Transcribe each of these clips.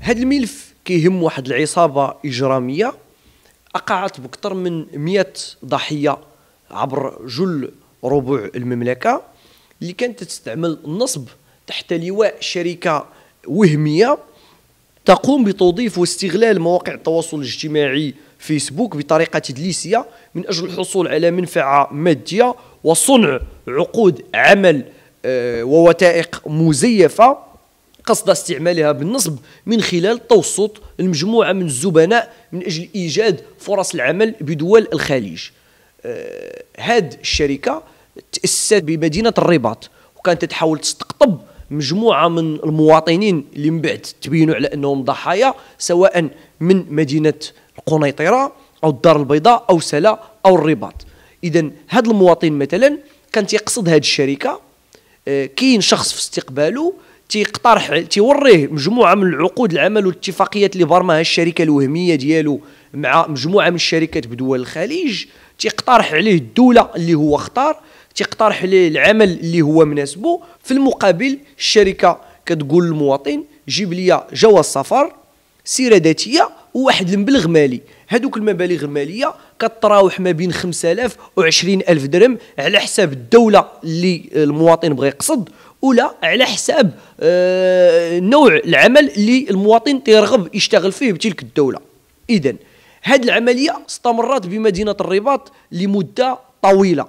هذا الملف كيهم واحد العصابة إجرامية أقعت بكثر من 100 ضحية عبر جل ربوع المملكة اللي كانت تستعمل النصب تحت لواء شركة وهمية تقوم بتوظيف واستغلال مواقع التواصل الاجتماعي فيسبوك بطريقة تدليسية من أجل الحصول على منفعة مادية وصنع عقود عمل آه، ووثائق مزيفة. قصد استعمالها بالنصب من خلال توسط المجموعة من الزبناء من أجل إيجاد فرص العمل بدول الخليج. آه، هاد الشركة تأسست بمدينة الرباط وكانت تحاول تستقطب مجموعة من المواطنين اللي من بعد تبينوا على أنهم ضحايا سواء من مدينة القنيطرة أو الدار البيضاء أو سلا أو الرباط اذا هذا المواطن مثلا كان تيقصد هذه الشركة آه، كاين شخص في استقباله تيقترح تيوريه مجموعة من العقود العمل والاتفاقيات اللي برمها الشركة الوهمية ديالو مع مجموعة من الشركات بدول الخليج. تيقترح عليه الدولة اللي هو اختار تيقترح عليه العمل اللي هو مناسبه. في المقابل الشركة كتقول للمواطن جيب لي جواز سفر سيرة ذاتية وواحد المبلغ مالي. هذوك المبالغ المالية كتراوح ما بين 5000 و 20000 درهم على حساب الدولة اللي المواطن بغى يقصد ولا على حساب آه نوع العمل اللي المواطن تيرغب يشتغل فيه بتلك الدولة. اذا هذه العملية استمرت بمدينة الرباط لمدة طويلة.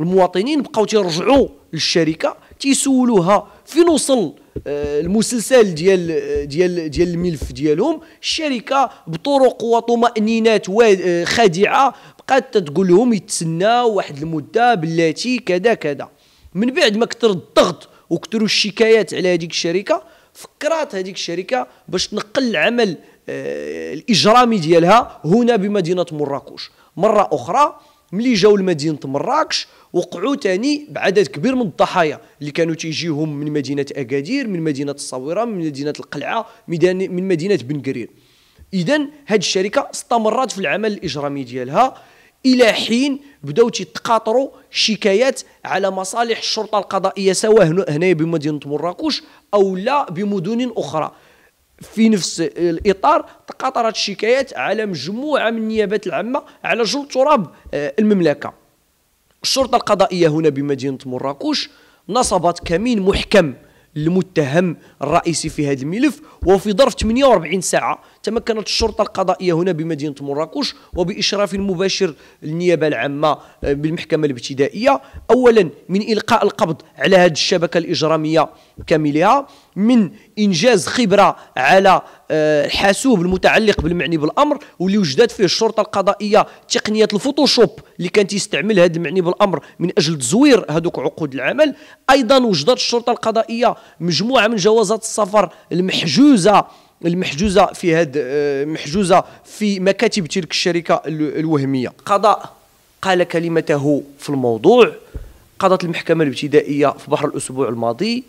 المواطنين بقاو تيرجعوا للشركة تيسولوها فين وصل المسلسل ديال ديال ديال الملف ديالهم الشركة بطرق وطمأنينات آه، خادعة بقات تقول لهم يتسناو واحد المدة بلاتي كذا كذا. من بعد ما كثر الضغط وكثروا الشكايات على هذيك الشركة فكرات هذيك الشركة باش تنقل العمل آه، الإجرامي ديالها هنا بمدينة مراكش. مرة أخرى ملي جاو لمدينه مراكش وقعوا ثاني بعدد كبير من الضحايا اللي كانوا تيجيهم من مدينة أكادير من مدينة الصويره من مدينة القلعة من مدينة بن قرير. اذا هذه الشركة استمرت في العمل الإجرامي ديالها إلى حين بداو تيتقاطروا شكايات على مصالح الشرطة القضائية سواء هنا بمدينة مراكش أو لا بمدن أخرى. في نفس الإطار تقاطرت الشكايات على مجموعة من النيابات العامة على جل تراب آه، المملكة. الشرطة القضائية هنا بمدينة مراكش نصبت كمين محكم المتهم الرئيسي في هذا الملف وفي ظرف 48 ساعة تمكنت الشرطة القضائية هنا بمدينة مراكش وبإشراف مباشر النيابة العامة آه، بالمحكمة الابتدائية. أولا من إلقاء القبض على هذه الشبكة الإجرامية كاملها من إنجاز خبرة على آه، الحاسوب المتعلق بالمعني بالأمر واللي وجدت فيه الشرطة القضائية تقنية الفوتوشوب اللي كانت يستعمل هذا المعني بالأمر من أجل تزوير هذوك عقود العمل. أيضا وجدت الشرطة القضائية مجموعة من جوازات السفر المحجوزة المحجوزة في هذا آه، محجوزة في مكاتب تلك الشركة الوهمية. قضاء قال كلمته في الموضوع. قضت المحكمة الابتدائية في بحر الأسبوع الماضي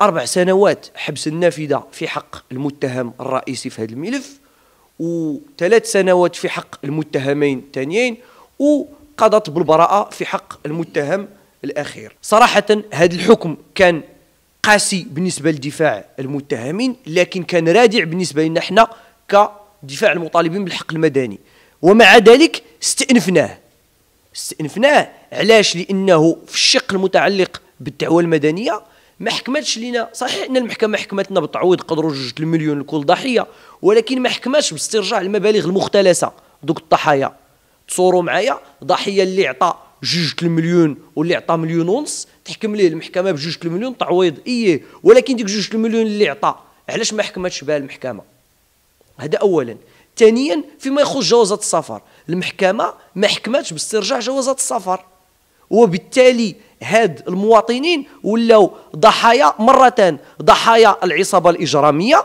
بأربع سنوات حبس النافذة في حق المتهم الرئيسي في هذا الملف وثلاث سنوات في حق المتهمين الثانيين وقضت بالبراءة في حق المتهم الأخير. صراحة هذا الحكم كان قاسي بالنسبة لدفاع المتهمين لكن كان رادع بالنسبة لنا إحنا كدفاع المطالبين بالحق المدني. ومع ذلك استئنفناه. استئنفناه علاش؟ لأنه في الشق المتعلق بالدعوة المدنية ما حكمتش لينا. صحيح إن المحكمة حكمتنا بالتعويض قدروا جوج المليون لكل ضحية ولكن ما حكمتش باسترجاع المبالغ المختلسة. دوك الضحايا تصوروا معايا ضحية اللي عطى جوج المليون واللي عطى مليون ونص تحكم ليه المحكمة بجوج المليون تعويض؟ إيه. ولكن ديك جوج المليون اللي عطى علاش ما حكمتش بها المحكمة؟ هذا اولا. ثانيا فيما يخص جوازات السفر. المحكمة ما حكمتش باسترجاع جوازات السفر. وبالتالي هاد المواطنين ولاو ضحايا مرتان. ضحايا العصابة الإجرامية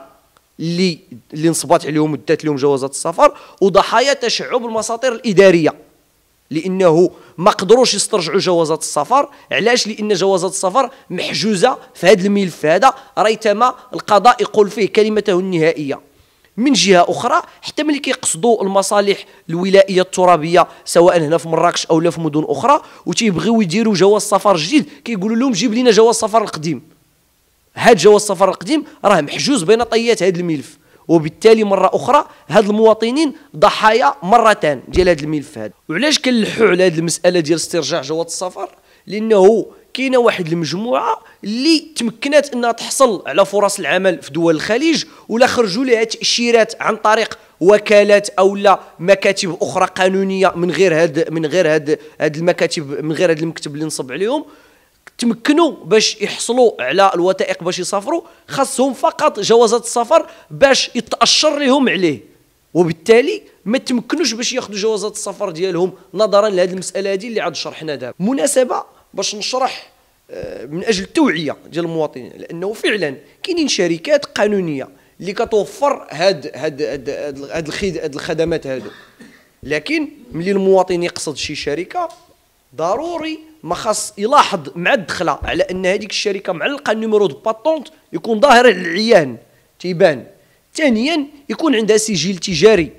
اللي اللي نصبت عليهم ودات لهم جوازات السفر وضحايا تشعب المساطر الإدارية. لأنه ما قدروش يسترجعوا جوازات السفر. علاش؟ لأن جوازات السفر محجوزة. في هذا الملف هذا ريتما القضاء يقول فيه كلمته النهائية. من جهة أخرى حتى ملي كيقصدوا المصالح الولائية الترابية سواء هنا في مراكش أو لا في مدن أخرى وتيبغيو يديروا جواز سفر جديد. كيقولوا لهم جيب لنا جواز سفر القديم. هاد جواز السفر القديم راه محجوز بين طيات هذا الملف. وبالتالي مرة أخرى هاد المواطنين ضحايا مرتان ديال هذا الملف هذا وعلاش كنلحوا على هذه المسألة ديال استرجاع جواز السفر؟ لأنه كاينة واحد المجموعه اللي تمكنت انها تحصل على فرص العمل في دول الخليج ولا خرجوا لها تأشيرات عن طريق وكالات أو لا مكاتب أخرى قانونية من غير هاد من غير هاد هاد المكاتب من غير هاد المكتب اللي نصب عليهم. تمكنوا باش يحصلوا على الوثائق باش يسافروا. خاصهم فقط جوازات السفر باش يتأشر لهم عليه. وبالتالي ما تمكنوش باش ياخذوا جوازات السفر ديالهم نظرا لهذه المسألة هذه اللي عاد شرحنا دابا. مناسبة باش نشرح آه، من أجل التوعية ديال المواطنين. لأنه فعلا كاينين شركات قانونية اللي كتوفر هاد هاد هاد هاد, هاد الخدمات هادو. لكن ملي المواطن يقصد شي شركة ضروري ما خاص يلاحظ مع الدخلة على أن هذيك الشركة معلقة ال numéro de patente يكون ظاهر للعيان تيبان. ثانيا يكون عندها سجل تجاري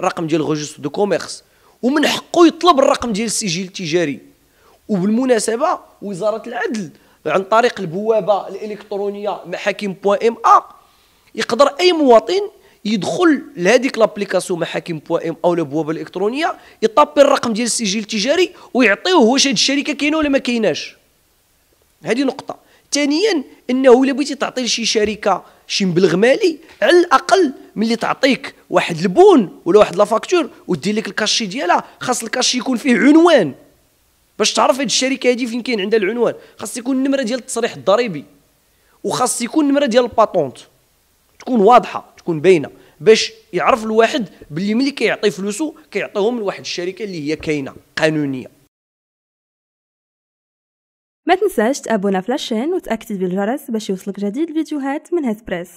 الرقم ديال ال registre de commerce. ومن حقه يطلب الرقم ديال السجل التجاري. وبالمناسبة وزارة العدل عن طريق البوابة الإلكترونية محاكم point ma يقدر أي مواطن يدخل لهذيك l'application محاكم point ma أو البوابة الإلكترونية يطابي الرقم ديال السجل التجاري ويعطيوه واش هذه الشركة كاينة ولا ما كايناش. هذه نقطة. ثانيا إنه إلا بغيتي تعطي لشي شركة شي مبلغ مالي على الأقل ملي تعطيك واحد ال bon ولا واحد la facture ودير لك ال cachet ديالها خاص ال cachet يكون فيه عنوان. باش تعرف هذه الشركة هذه فين كاين عندها العنوان. خاص يكون النمرة ديال التصريح الضريبي. وخاص يكون النمرة ديال ال patente تكون واضحة تكون باينة. باش يعرف الواحد باللي ملي كيعطي فلوسو كيعطيهم لواحد الشركة اللي هي كاينة قانونية. ما تنساش تابونا في لاشين بالجرس باش يوصلك جديد الفيديوهات من هاد بريس.